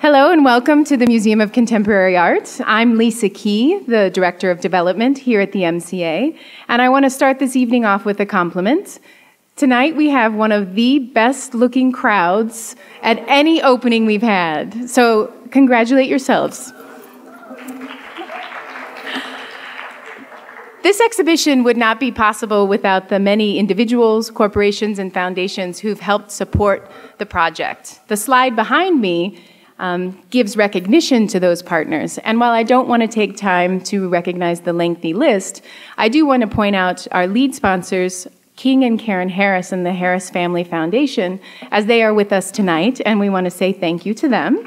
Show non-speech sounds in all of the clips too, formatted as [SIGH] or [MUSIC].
Hello and welcome to the Museum of Contemporary Art. I'm Lisa Key, the Director of Development here at the MCA, and I want to start this evening off with a compliment. Tonight we have one of the best looking crowds at any opening we've had, so congratulate yourselves. This exhibition would not be possible without the many individuals, corporations, and foundations who've helped support the project. The slide behind me um, gives recognition to those partners. And while I don't want to take time to recognize the lengthy list, I do want to point out our lead sponsors, King and Karen Harris and the Harris Family Foundation, as they are with us tonight, and we want to say thank you to them.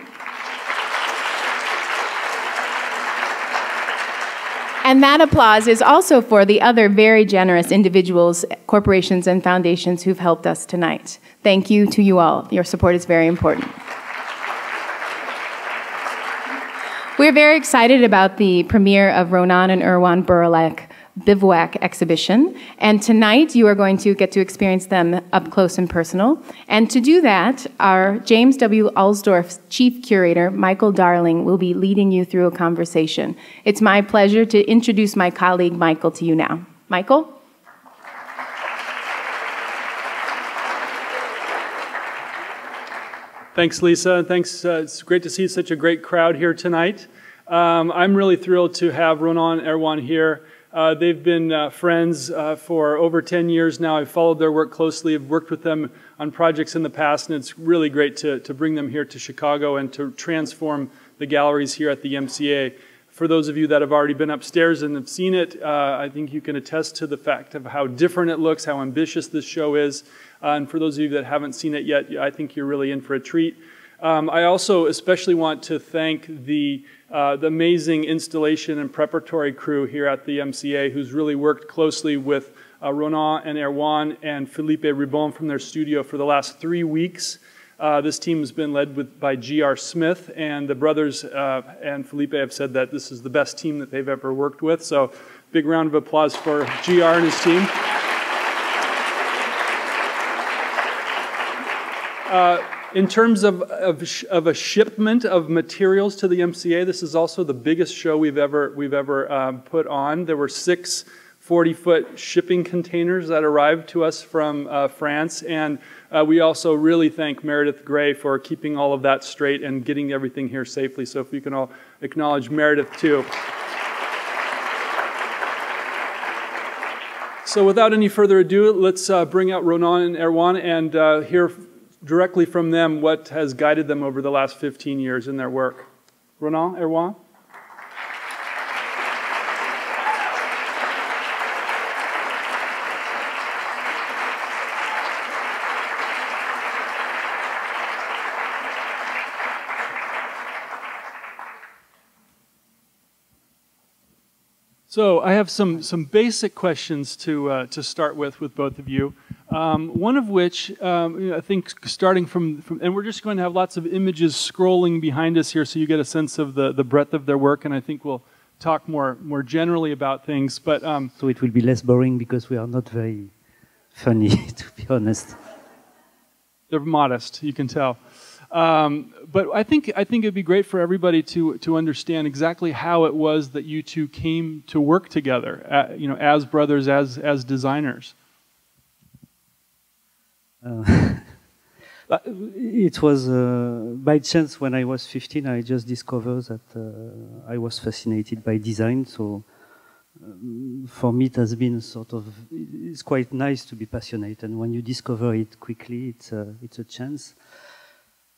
And that applause is also for the other very generous individuals, corporations, and foundations who've helped us tonight. Thank you to you all. Your support is very important. We're very excited about the premiere of Ronan and Erwan Bouroullec Bivouac exhibition. And tonight you are going to get to experience them up close and personal. And to do that, our James W. Alsdorf chief curator, Michael Darling, will be leading you through a conversation. It's my pleasure to introduce my colleague Michael to you now. Michael? Thanks, Lisa. Thanks. Uh, it's great to see such a great crowd here tonight. Um, I'm really thrilled to have Ronan Erwan here. Uh, they've been uh, friends uh, for over 10 years now. I've followed their work closely. I've worked with them on projects in the past, and it's really great to, to bring them here to Chicago and to transform the galleries here at the MCA. For those of you that have already been upstairs and have seen it, uh, I think you can attest to the fact of how different it looks, how ambitious this show is. Uh, and for those of you that haven't seen it yet, I think you're really in for a treat. Um, I also especially want to thank the uh, the amazing installation and preparatory crew here at the MCA who's really worked closely with uh, Ronan and Erwan and Philippe Ribon from their studio for the last three weeks. Uh, this team has been led with, by G.R. Smith, and the brothers uh, and Felipe have said that this is the best team that they've ever worked with. So, big round of applause for G.R. and his team. Uh, in terms of, of, of, a shipment of materials to the MCA, this is also the biggest show we've ever, we've ever um, put on. There were six 40 foot shipping containers that arrived to us from uh, France. And uh, we also really thank Meredith Gray for keeping all of that straight and getting everything here safely. So if you can all acknowledge Meredith too. So without any further ado, let's uh, bring out Ronan and Erwan and uh, hear directly from them what has guided them over the last 15 years in their work. Ronan, Erwan? So I have some, some basic questions to, uh, to start with with both of you. Um, one of which, um, I think, starting from, from, and we're just going to have lots of images scrolling behind us here so you get a sense of the, the breadth of their work, and I think we'll talk more, more generally about things. But um, So it will be less boring because we are not very funny, [LAUGHS] to be honest. They're modest, you can tell. Um, but I think I think it'd be great for everybody to to understand exactly how it was that you two came to work together, uh, you know, as brothers, as as designers. [LAUGHS] Uh, it was uh, by chance when I was 15, I just discovered that uh, I was fascinated by design. So um, for me, it has been sort of, it's quite nice to be passionate. And when you discover it quickly, it's it's a chance.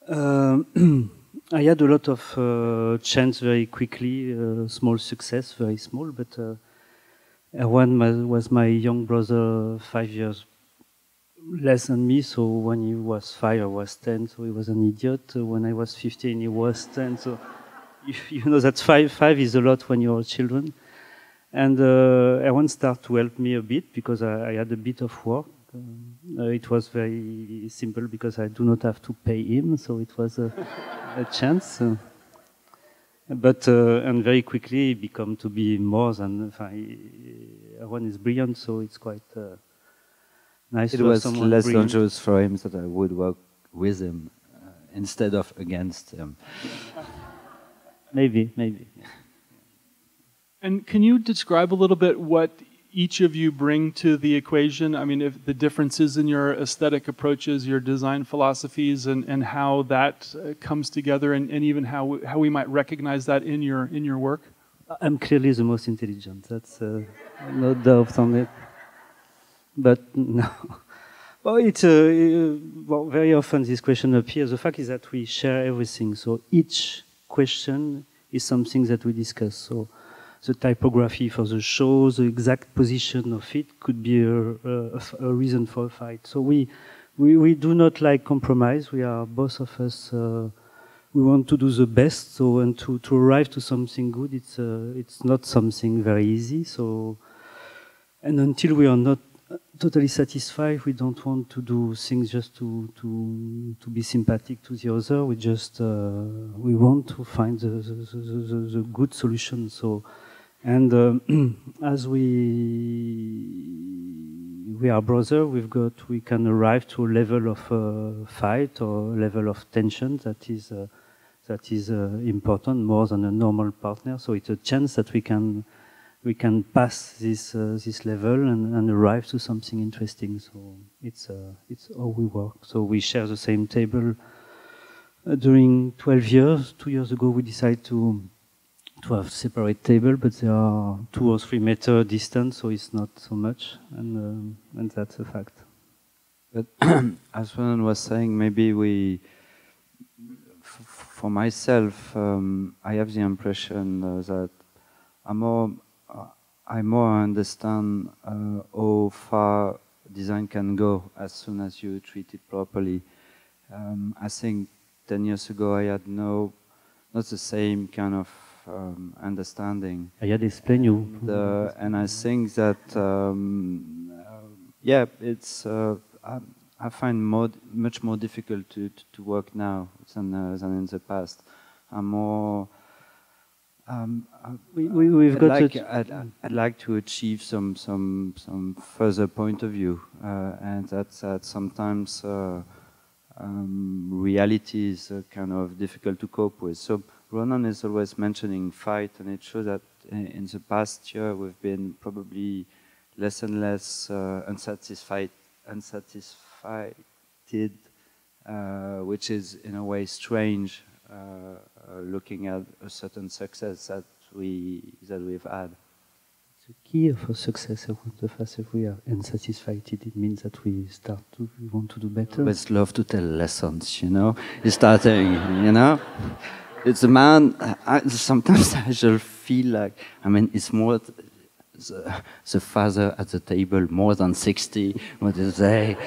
Um, [CLEARS THROAT] I had a lot of uh, chance very quickly, uh, small success, very small, but uh, Erwan was my young brother five years less than me. So when he was five, I was 10. So he was an idiot. When I was 15, he was 10. So [LAUGHS] you, you know that five, five is a lot when you're children. And uh, Erwan started to help me a bit because I, I had a bit of work. Uh, it was very simple because I do not have to pay him, so it was a, [LAUGHS] a chance. Uh, but uh, and very quickly it became to be more than. Uh, Erwan is brilliant, so it's quite uh, nice. It was less dangerous for him that I would work with him. Uh, instead of against him. maybe, maybe. And can you describe a little bit what each of you bring to the equation? I mean, if the differences in your aesthetic approaches, your design philosophies, and, and how that uh, comes together, and, and even how, how we might recognize that in your, in your work? I'm clearly the most intelligent. That's uh, no doubt on it. But [LAUGHS] no. Well, it's uh, well, very often this question appears. The fact is that we share everything. So each question is something that we discuss. So the typography for the show, the exact position of it could be a, a, a reason for a fight. So we, we, we do not like compromise. We are both of us. Uh, we want to do the best. So and to, to arrive to something good, it's uh, it's not something very easy. So and until we are not totally satisfied. We don't want to do things just to to to be sympathetic to the other. We just uh, we want to find the the, the, the, the good solution. So, and uh, [CLEARS THROAT] as we we are brother, we've got we can arrive to a level of uh, fight or level of tension that is. Uh, that is uh, important more than a normal partner. So it's a chance that we can we can pass this uh, this level and, and, arrive to something interesting. So it's uh, it's how we work. So we share the same table. During 12 years, two years ago, we decided to to have separate table, but they are two or three meter distance, so it's not so much, and um, and that's a fact. But [CLEARS THROAT] as Ronan was saying, maybe we, for myself, um, I have the impression uh, that I'm more I more understand uh, how far design can go as soon as you treat it properly. Um, I think 10 years ago I had no, not the same kind of um, understanding. I had explained you. The, and I think that, um, uh, yeah, it's, uh, I, I, find more, much more difficult to, to, to work now than, uh, than in the past. I'm more, um, we, we, have got like, I'd, I'd, like to achieve some some some further point of view, uh, and that's that sometimes uh, um, reality is uh, kind of difficult to cope with. So Ronan is always mentioning fight, and it shows that in the past year we've been probably less and less uh, unsatisfied, unsatisfied, uh, which is in a way strange uh, uh, looking at a certain success that we that we've had. The key of a success of the fact if we are unsatisfied, it means that we start to we want to do better. I always love to tell lessons, you know. Starting, you know. It's a man. I, sometimes [LAUGHS] I just feel like I mean it's more. The, the father at the table, more than 60, what they say,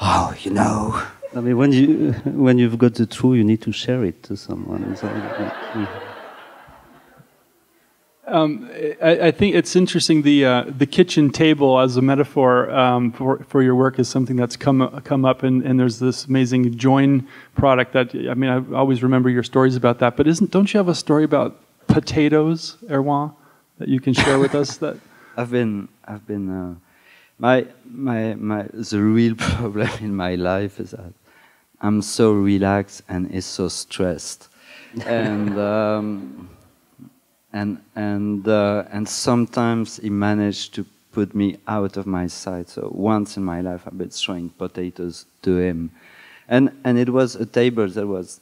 oh, you know, I mean, when you when you've got the truth, you need to share it to someone. Um, I, I, think it's interesting. The uh, the kitchen table as a metaphor um, for for your work is something that's come come up, and, and there's this amazing join product that I mean I always remember your stories about that. But isn't don't you have a story about potatoes, Erwan, that you can share with us? That [LAUGHS] I've been I've been. Uh, my, my, my, the real [LAUGHS] problem in my life is that I'm so relaxed and is so stressed, [LAUGHS] and um, and and uh, and sometimes he managed to put me out of my sight. So once in my life, I've been throwing potatoes to him, and and it was a table that was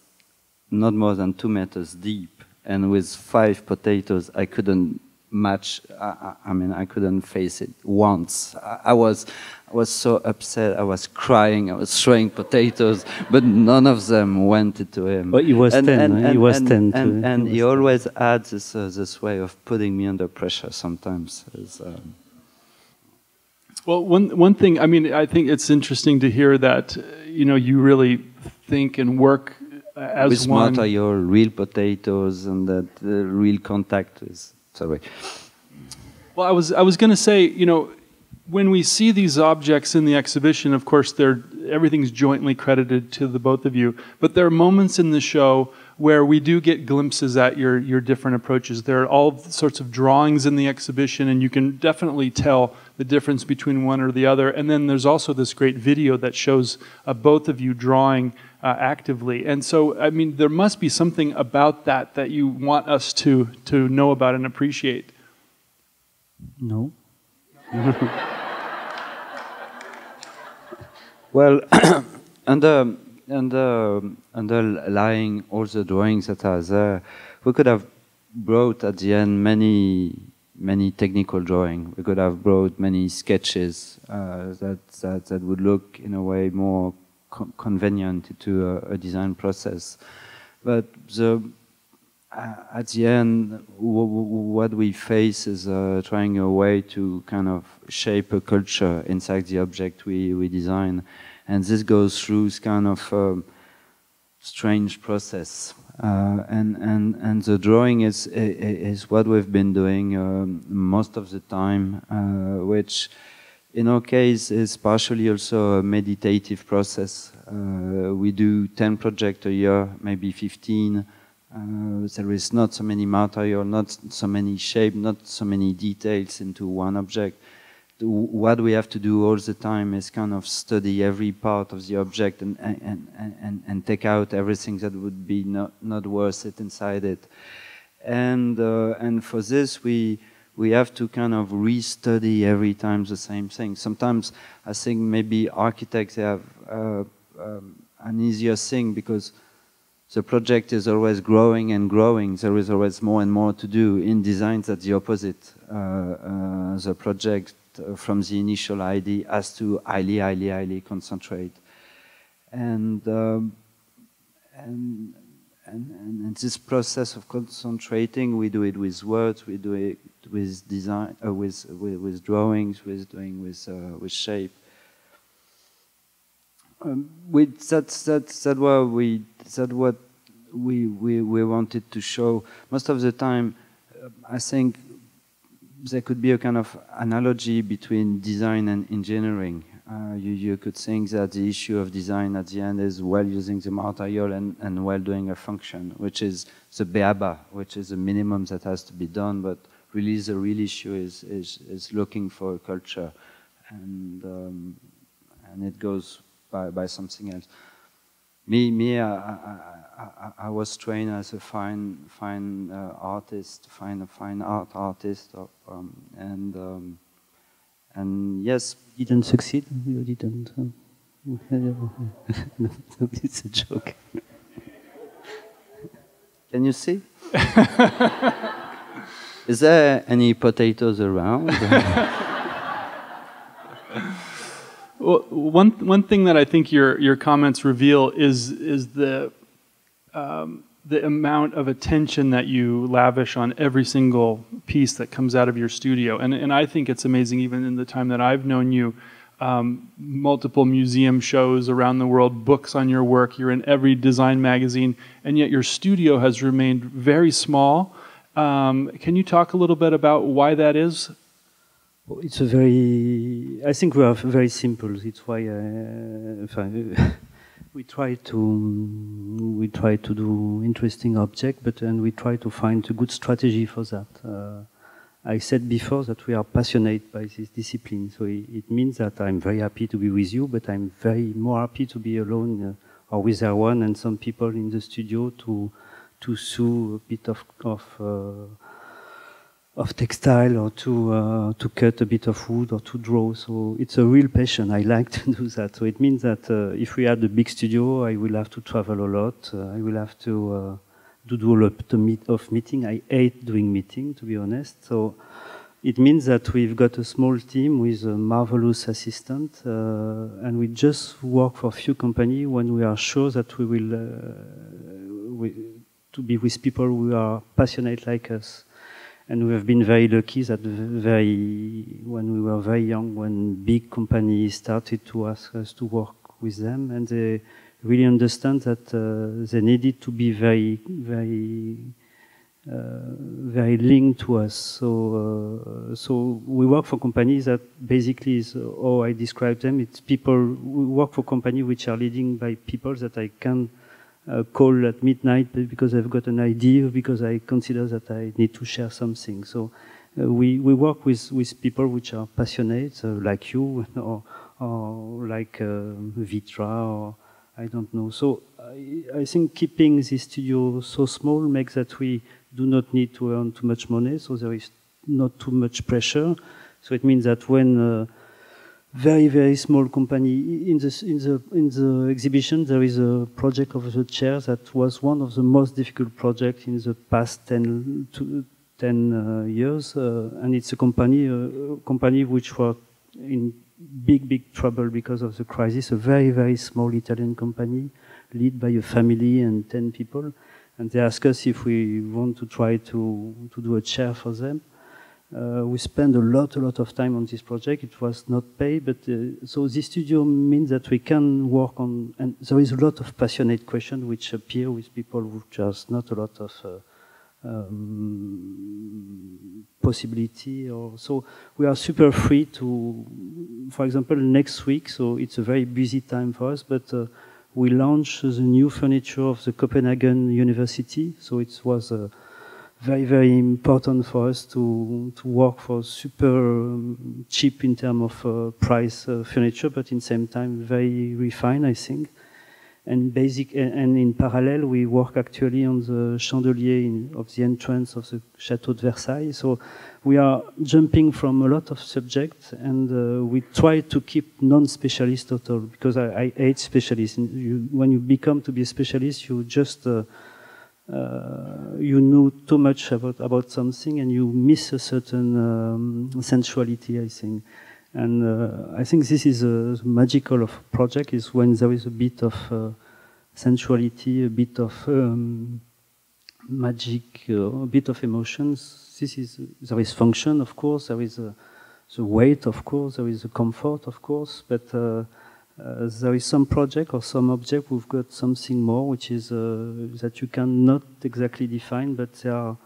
not more than two meters deep, and with five potatoes, I couldn't match. I, I, mean, I couldn't face it once. I, I, was, I was so upset. I was crying. I was throwing potatoes, but none of them went to him. But he was and, ten. And, and, he was ten. And, and, he, he always had this uh, this way of putting me under pressure. Sometimes. Um, well, one one thing. I mean, I think it's interesting to hear that. You know, you really think and work as with one. With your real potatoes and that uh, real contact is Sorry. Well, I was I was going to say, you know, when we see these objects in the exhibition, of course, they're, everything's jointly credited to the both of you. But there are moments in the show where we do get glimpses at your, your different approaches. There are all sorts of drawings in the exhibition, and you can definitely tell the difference between one or the other. And then there's also this great video that shows uh, both of you drawing uh, actively. And so, I mean, there must be something about that that you want us to, to know about and appreciate. No. [LAUGHS] well, [COUGHS] under, under, underlying all the drawings that are there, we could have brought at the end many many technical drawing. We could have brought many sketches uh, that, that, that would look in a way more co convenient to a, a, design process. But the, uh, at the end, what we face is uh, trying a way to kind of shape a culture inside the object we, we design. And this goes through this kind of um, strange process. Uh, and, and, and the drawing is, is what we've been doing um, most of the time, uh, which in our case is partially also a meditative process. Uh, we do 10 projects a year, maybe 15. Uh, there is not so many material, not so many shape, not so many details into one object what we have to do all the time is kind of study every part of the object and, and, and, and take out everything that would be not, not worth it inside it. And, uh, and for this, we, we have to kind of restudy every time the same thing. Sometimes I think maybe architects have uh, um, an easier thing because the project is always growing and growing. There is always more and more to do. In design, that's the opposite. Uh, uh, the project uh, from the initial idea has to highly, highly, highly concentrate. And, um, and, and, and, this process of concentrating, we do it with words, we do it with design, uh, with, with, with, drawings, with doing with, uh, with shape. Um, with that's that's that what we that what we, we we wanted to show. Most of the time, uh, I think there could be a kind of analogy between design and engineering. Uh, you, you, could think that the issue of design at the end is well using the material and, and well doing a function, which is the BABA, which is the minimum that has to be done, but really the real issue is, is, is looking for a culture and, um, and it goes by, by something else. Me, me, I, I, I, I, was trained as a fine, fine uh, artist, fine, fine art artist, uh, um, and um, and yes, didn't succeed. You didn't. [LAUGHS] it's a joke. Can you see? [LAUGHS] Is there any potatoes around? [LAUGHS] well, one one thing that I think your your comments reveal is is the um, the amount of attention that you lavish on every single piece that comes out of your studio. And, and I think it's amazing, even in the time that I've known you, um, multiple museum shows around the world, books on your work, you're in every design magazine, and yet your studio has remained very small. Um, can you talk a little bit about why that is? Well, it's a very, I think we are very simple. It's why, uh, [LAUGHS] we try to we try to do interesting object, but and we try to find a good strategy for that. Uh, I said before that we are passionate by this discipline, so it, it, means that I'm very happy to be with you, but I'm very more happy to be alone uh, or with Erwan and some people in the studio to to sew a bit of of. Uh, of textile or to uh, to cut a bit of wood or to draw. So it's a real passion. I like to [LAUGHS] do that. So it means that uh, if we had a big studio, I will have to travel a lot. I will have to to do a lot of meeting. I hate doing meeting, to be honest. So it means that we've got a small team with a marvelous assistant, uh, and we just work for a few companies when we are sure that we will uh, to be with people who are passionate like us and we have been very lucky that very when we were very young, when big companies started to ask us to work with them, and they really understand that uh, they needed to be very, very very linked to us. So, so we work for companies that basically is how I describe them. It's people. We work for companies which are leading by people that I can uh, call at midnight because I've got an idea, because I consider that I need to share something. So uh, we, we work with, with people which are passionate, uh, like you, [LAUGHS] or, or like Vitra, or I don't know. So I, I think keeping the studio so small makes that we do not need to earn too much money, so there is not too much pressure. So it means that when uh, very very small company. In the in the in the exhibition there is a project of the chair that was one of the most difficult projects in the past 10 to 10 uh, years uh, and it's a company a company which was in big big trouble because of the crisis. A very very small italian company led by a family and 10 people and they asked us if we want to try to to do a chair for them uh, we spent a lot, a lot of time on this project. It was not paid, but uh, so this studio means that we can work on, and there is a lot of passionate questions which appear with people who just not a lot of uh, um, possibility. Or so we are super free to, for example, next week. So it's a very busy time for us, but uh, we launch the new furniture of the Copenhagen University. So it was a very, very important for us to, to work for super um, cheap in terms of uh, price uh, furniture, but in the same time very refined, I think. And basic, and in parallel, we work actually on the chandelier in, of the entrance of the Chateau de Versailles. So we are jumping from a lot of subjects, and uh, we try to keep non-specialist at all because I, I hate specialists. You, when you become to be a specialist, you just uh, uh, you know too much about, about something and you miss a certain um, sensuality, I think. And uh, I think this is a magical of project is when there is a bit of uh, sensuality, a bit of um, magic, uh, a bit of emotions. This is there is function, of course. There is a, the weight, of course. There is a comfort, of course. But uh, uh, there is some project or some object. We've got something more which is uh, that you cannot exactly define but they are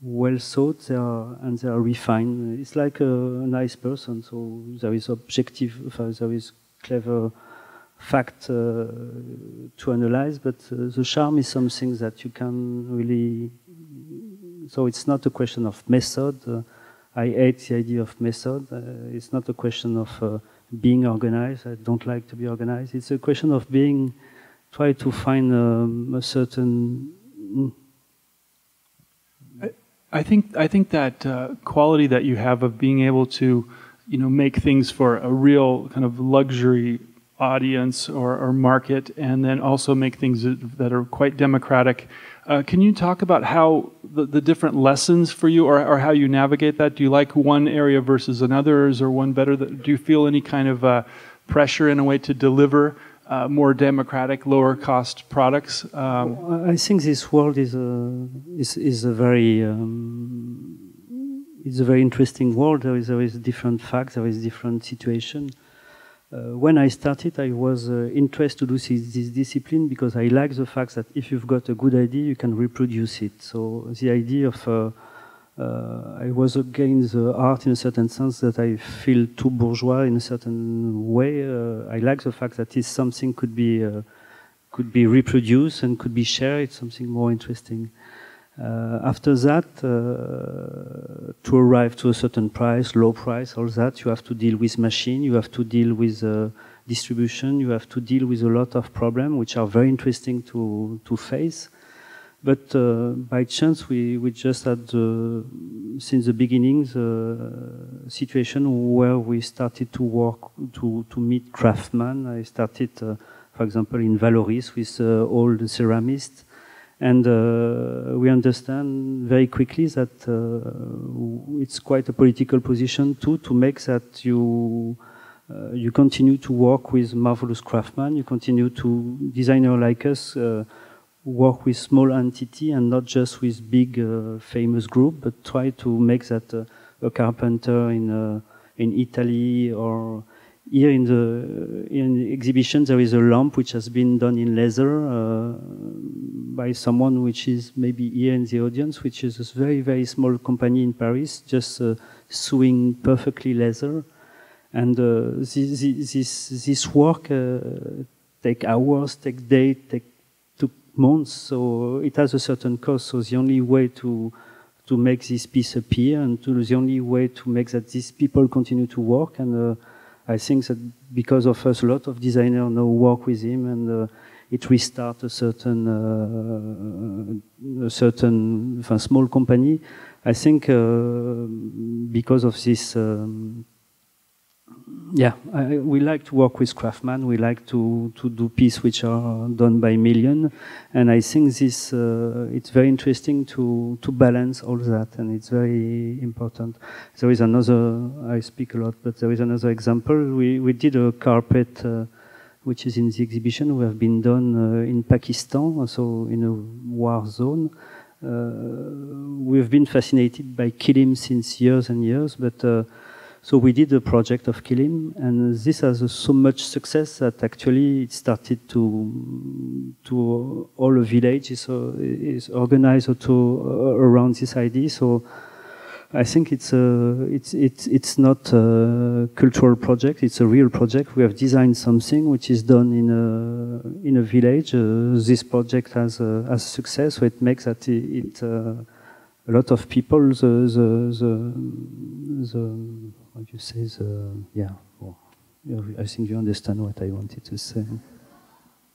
well thought they are and they are refined. It's like a, nice person. So there is objective there is clever fact uh, to analyze but uh, the charm is something that you can really so it's not a question of method. Uh, i hate the idea of method. Uh, it's not a question of being organized. I don't like to be organized. It's a question of being, try to find um, a certain. Mm. I, I, think I think that uh, quality that you have of being able to, you know, make things for a real kind of luxury audience or, or market, and then also make things that are quite democratic uh, can you talk about how the, the different lessons for you or, or, how you navigate that? Do you like one area versus another? Is there one better? That, do you feel any kind of uh, pressure in a way to deliver uh, more democratic, lower cost products? Um, I think this world is a, is, is a very um, it's a very interesting world. There is, is different facts, there is different situation. Uh, when I started, I was uh, interested to do this, this, discipline because I like the fact that if you've got a good idea, you can reproduce it. So the idea of uh, uh I was against the art in a certain sense that I feel too bourgeois in a certain way. Uh, I like the fact that this something could be uh, could be reproduced and could be shared. It's something more interesting. Uh, after that, uh, to arrive to a certain price, low price, all that, you have to deal with machine, you have to deal with uh, distribution, you have to deal with a lot of problems which are very interesting to, to face. But uh, by chance, we, we just had, uh, since the beginning, the situation where we started to work, to, to meet craftsmen. I started, uh, for example, in Vallauris with all the ceramists. And uh, we understand very quickly that uh, it's quite a political position too to make that you uh, you continue to work with marvelous craftsmen, you continue to designer like us uh, work with small entity and not just with big uh, famous group, but try to make that uh, a carpenter in in Italy or here in the, in exhibition, there is a lamp which has been done in leather, uh, by someone which is maybe here in the audience, which is a very, very small company in Paris, just uh, sewing perfectly leather. And uh, this, this, this work uh, take hours, take days, take took months. So it has a certain cost. So the only way to to make this piece appear and to the only way to make that these people continue to work. And uh, I think that because of us, a lot of designers now work with him and uh, it restart a certain uh, a certain small company. I think uh, because of this um, yeah, I, we like to work with craftsmen. We like to, to do pieces which are done by million, and I think this uh, it's very interesting to to balance all that, and it's very important. There is another. I speak a lot, but there is another example. We we did a carpet. Uh, which is in the exhibition, we have been done uh, in Pakistan, so in a war zone. Uh, we've been fascinated by kilim since years and years, but uh, so we did a project of Kilim, and this has so much success that actually it started to to all the village is, uh, is organized to uh, around this idea. So I think it's a it's it's it's not a cultural project. It's a real project. We have designed something which is done in a in a village. Uh, this project has uh, has success, so it makes that it. it uh, a lot of people, the, the, the, the what you say is, uh, yeah, well, I think you understand what I wanted to say.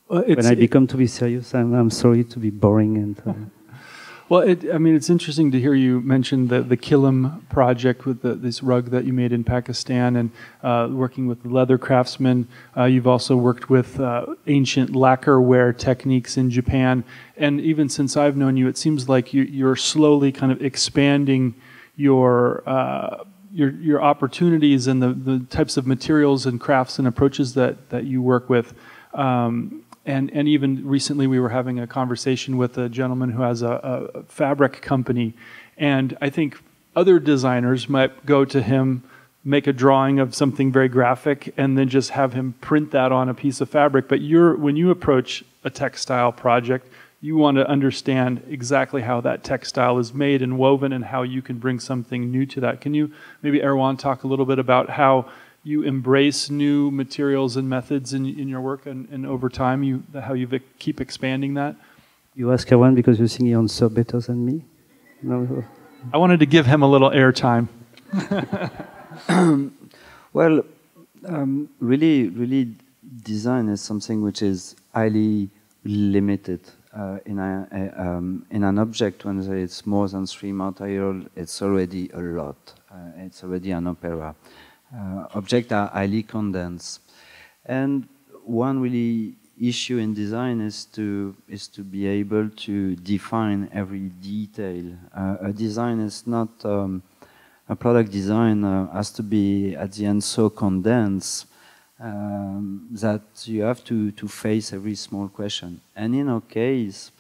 Uh, when I become to be serious, I'm, I'm sorry to be boring and. Uh, [LAUGHS] well, it, I mean, it's interesting to hear you mention the, the Kilim project with the, this rug that you made in Pakistan and uh, working with leather craftsmen. Uh, you've also worked with uh, ancient lacquerware techniques in Japan. And even since I've known you, it seems like you, you're slowly kind of expanding your uh, your your opportunities and the, the types of materials and crafts and approaches that that you work with. Um, and and even recently we were having a conversation with a gentleman who has a, a fabric company, and I think other designers might go to him make a drawing of something very graphic and then just have him print that on a piece of fabric but you're when you approach a textile project you want to understand exactly how that textile is made and woven and how you can bring something new to that. Can you maybe, Erwan, talk a little bit about how you embrace new materials and methods in, in your work and, and over time you, how you keep expanding that? You ask Erwan because you think he answers better than me? No. I wanted to give him a little airtime. [LAUGHS] well, um, really, really, design is something which is highly limited uh, in, a, a, um, in an object when it's more than three material, it's already a lot. Uh, it's already an opera. Uh, objects are highly condensed. And one really issue in design is to, is to be able to define every detail. Uh, a design is not, um, a product design uh, has to be at the end so condensed um, that you have to, to face every small question. And in our case,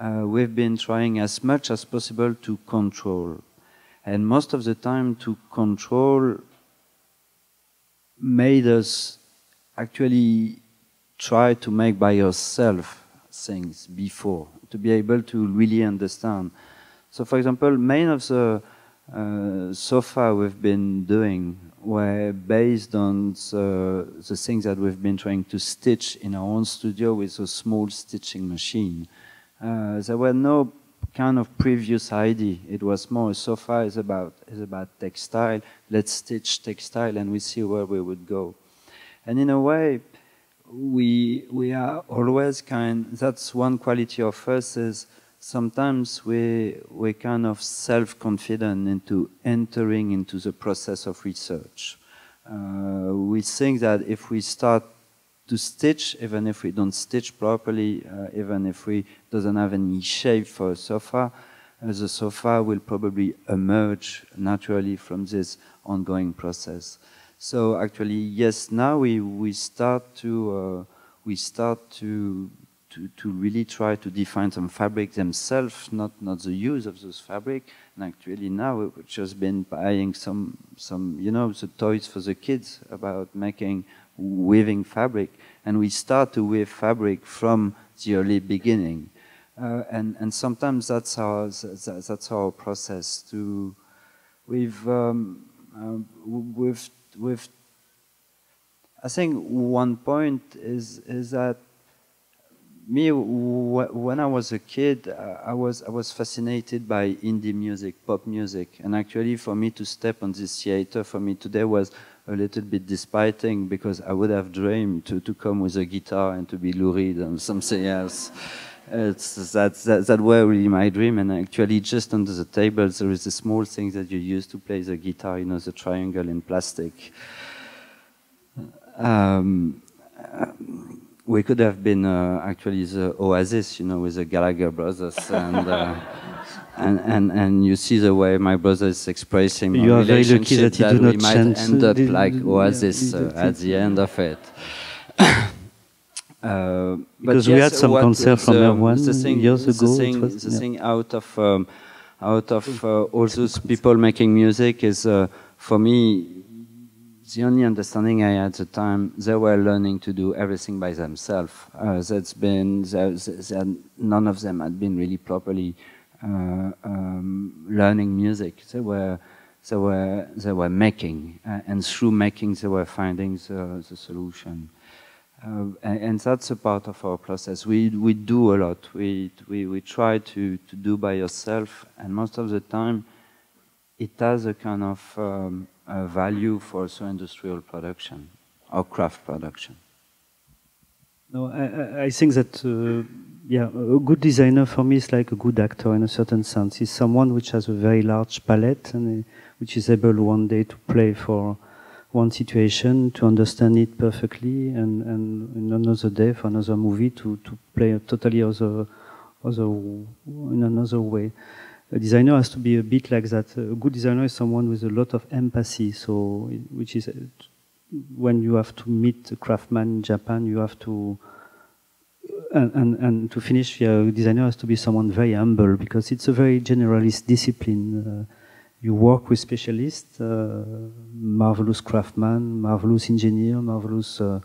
uh, we've been trying as much as possible to control. And most of the time to control made us actually try to make by yourself things before, to be able to really understand. So for example, many of the uh, so far we've been doing were based on the, the, things that we've been trying to stitch in our own studio with a small stitching machine. Uh, there were no kind of previous idea. It was more so far is about is about textile. Let's stitch textile and we see where we would go. And in a way, we we are always kind. That's one quality of us is sometimes we, we kind of self-confident into entering into the process of research. Uh, we think that if we start to stitch, even if we don't stitch properly, uh, even if we doesn't have any shape for a sofa, uh, the sofa will probably emerge naturally from this ongoing process. So actually, yes, now we, we start to uh, we start to to, to really try to define some fabric themselves, not, not the use of those fabric. And actually now we've just been buying some, some, you know, the toys for the kids about making weaving fabric. And we start to weave fabric from the early beginning. uh, and and sometimes that's our that's our process to we've um, uh, we've we've I think one point is is that me when I was a kid, uh, I was I was fascinated by indie music, pop music, and actually for me to step on this theater for me today was a little bit despiting because I would have dreamed to, to come with a guitar and to be Lou Reed and something else. It's that, that that were really my dream, and actually just under the table there is a small thing that you use to play the guitar, you know, the triangle in plastic. Um, we could have been uh, actually the Oasis, you know, with the Gallagher brothers, [LAUGHS] and, uh, and and and you see the way my brother is expressing you our are very lucky that, that we might end up like Oasis yeah, uh, at the end of it. [COUGHS] Uh, because yes, we had some concert from the, one the thing, years ago. The thing, was, the yeah. thing out of um, out of uh, all those people making music is uh, for me the only understanding I had at the time, they were learning to do everything by themselves. Uh, that's been, none of them had been really properly uh, um, learning music. They were, they were, they were making, uh, and through making, they were finding the, the solution. Uh, and, and, that's a part of our process. We, we do a lot. We, we, we try to, to do by yourself, and most of the time, it has a kind of um, a value for so industrial production or craft production. No, I, I think that uh, yeah, a good designer for me is like a good actor in a certain sense. He's someone which has a very large palette and uh, which is able one day to play for one situation, to understand it perfectly, and, and in another day for another movie to, to play a totally other, other in another way a designer has to be a bit like that. A good designer is someone with a lot of empathy. So, which is when you have to meet a craftsman in Japan, you have to. And, and, and to finish, a designer has to be someone very humble because it's a very generalist discipline. Uh, you work with specialists, uh, marvelous craftsman, marvelous engineer, marvelous uh,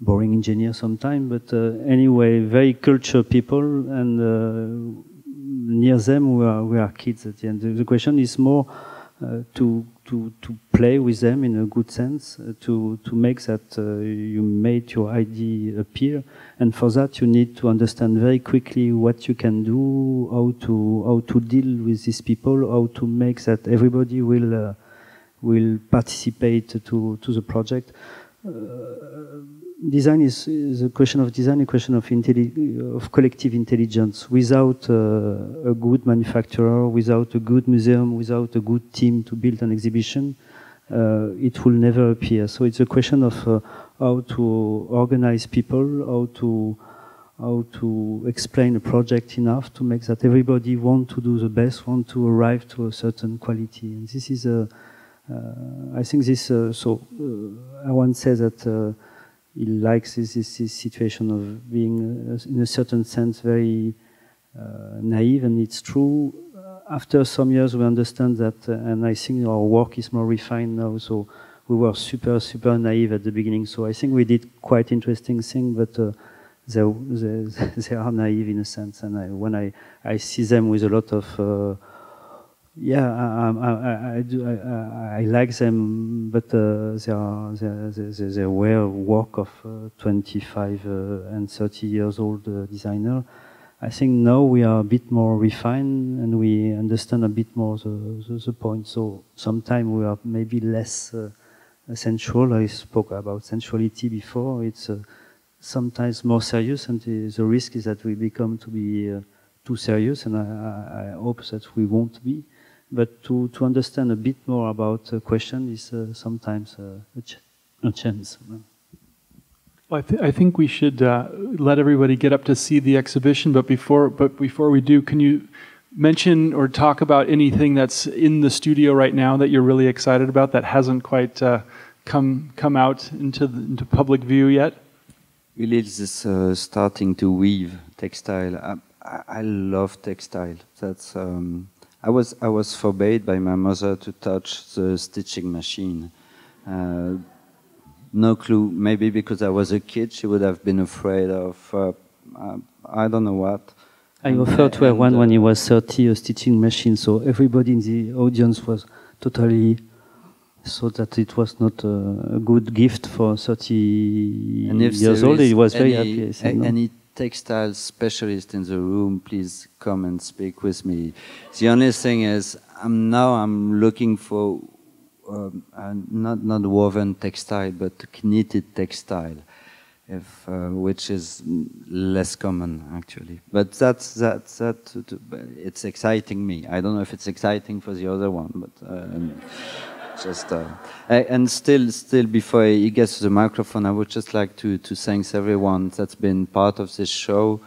boring engineer sometimes, but uh, anyway, very cultured people and uh, near them we are, we are kids at the end. The, the question is more uh, to, to, to play with them in a good sense, uh, to, to make that uh, you made your idea appear. And for that, you need to understand very quickly what you can do, how to, how to deal with these people, how to make that everybody will, will participate to, to the project. Uh, design is, is, a question of design, a question of, of collective intelligence. Without uh, a good manufacturer, without a good museum, without a good team to build an exhibition, uh, it will never appear. So it's a question of uh, how to organize people, how to how to explain a project enough to make that everybody want to do the best, want to arrive to a certain quality. And this is a, uh, I think this. Uh, so I once said that he likes this, this, this, situation of being, uh, in a certain sense, very uh, naive, and it's true. After some years, we understand that, uh, and I think our work is more refined now. So we were super, super naive at the beginning. So I think we did quite interesting thing, but uh, they, [LAUGHS] they, they, are naive in a sense. And I, when I, I see them with a lot of uh, yeah, I, I, I, I, I, like them, but uh, they are they, they, they were work of uh, 25 uh, and 30 years old uh, designer. I think now we are a bit more refined and we understand a bit more the, the, the point. So sometimes we are maybe less uh, sensual. I spoke about sensuality before. It's uh, sometimes more serious, and the, the, risk is that we become to be too serious, and I, I hope that we won't be but to, to understand a bit more about a question is uh, sometimes uh, a, ch a, chance. Well, I, th I, think we should uh, let everybody get up to see the exhibition. But before, but before we do, can you mention or talk about anything that's in the studio right now that you're really excited about that hasn't quite uh, come come out into the, into public view yet? Really, this uh, starting to weave textile. I, I love textile. That's um, I was I was forbade by my mother to touch the stitching machine. Uh, no clue. Maybe because I was a kid, she would have been afraid of uh, uh, I don't know what. I offered to Erwan when he was 30 a stitching machine, so everybody in the audience was totally so that it was not a good gift for 30 years old. He was very happy. Said, no? Textile specialist in the room, please come and speak with me. The only thing is, now I'm looking for um, uh, not not woven textile, but knitted textile, if uh, which is less common actually. But that's that's that. It's exciting me. I don't know if it's exciting for the other one, but. Um, just uh, and still still before he gets to the microphone i would just like to to thank everyone that's been part of this show.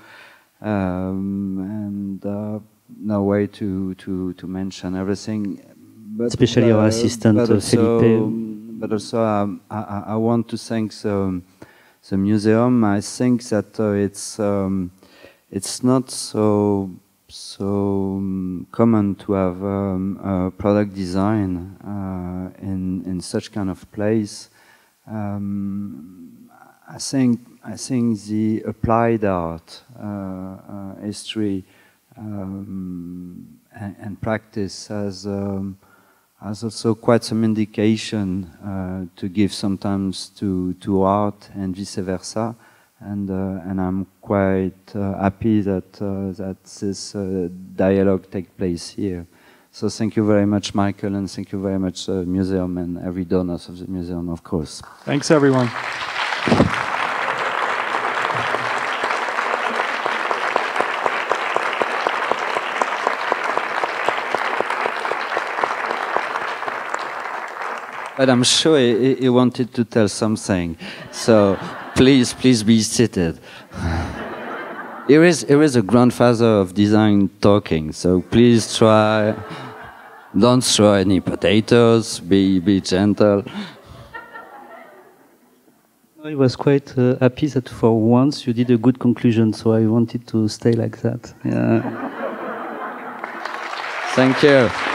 Um, and uh, no way to to to mention everything. But, especially uh, our assistant but also, Felipe. but also um, I, I, want to thank the, the museum. I think that uh, it's um, it's not so so um, common to have um, product design uh, in in such kind of place. Um, I think I think the applied art uh, uh, history um, and, and, practice has um, has also quite some indication uh, to give sometimes to to art and vice versa and uh, and I'm quite uh, happy that uh, that this dialogue takes place here. So thank you very much, Michael, and thank you very much, the museum and every donors of the museum, of course. Thanks, everyone. But I'm sure he, he wanted to tell something. So please, please be seated. Here is, here is a grandfather of design talking, so please try. Don't throw any potatoes, be, be gentle. I was quite uh, happy that for once you did a good conclusion, so I wanted to stay like that. Yeah. Thank you.